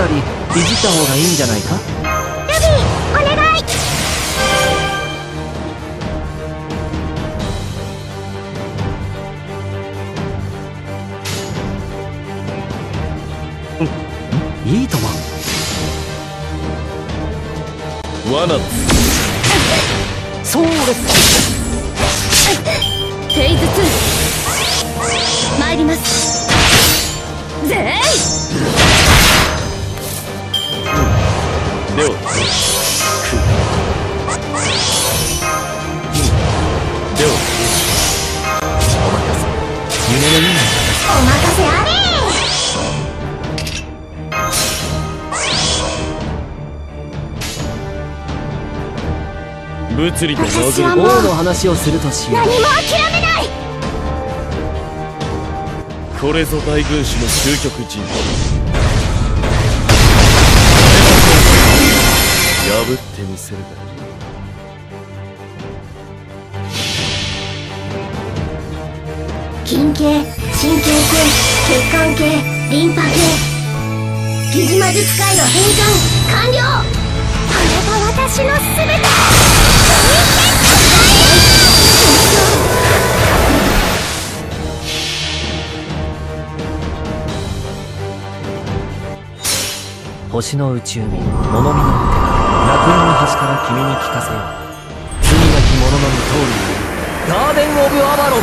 たりいじった方がいいんじゃないか？ルビーお願い！いいとも罠。そうです物理と私は謎王の話をするとしよう。何も諦めないこれぞ大軍師の究極人破ってみせるが筋系神経系血管系リンパ系疑似魔術界の変換。完了あれが私の全て星の宇宙民物見の果て楽園の端から君に聞かせよう。罪なき者の見通りガーデン・オブ・アバロン。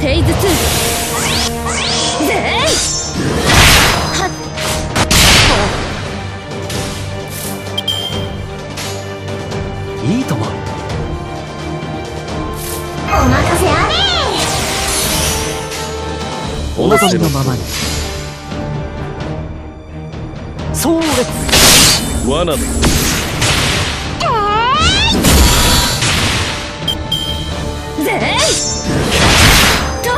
テイズ2ぜい。お望みのままに。そうです。罠だぜいと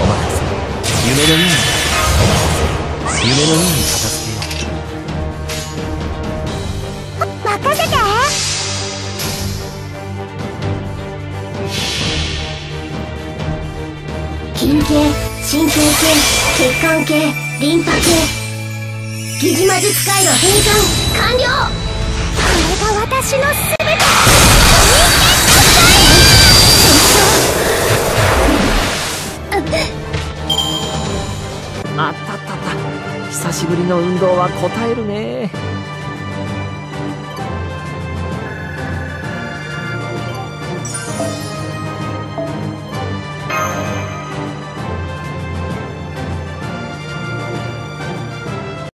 お任せ。夢のように夢のように片付けよう任せて。筋系神経系血管系リンパ系疑似魔術界の変換完了これが私の全てうあったったった久しぶりの運動は応えるね。